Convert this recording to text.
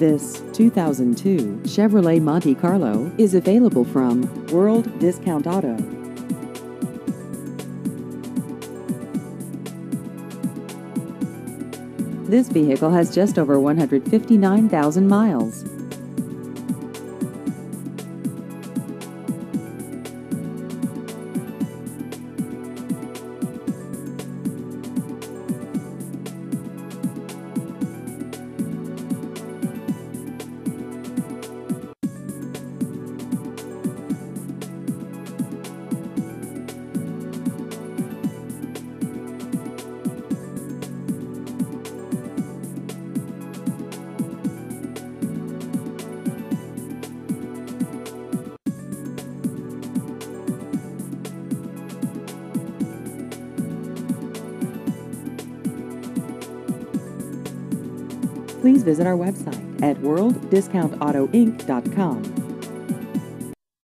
This 2002 Chevrolet Monte Carlo is available from World Discount Auto. This vehicle has just over 159,000 miles. Please visit our website at worlddiscountautoinc.com.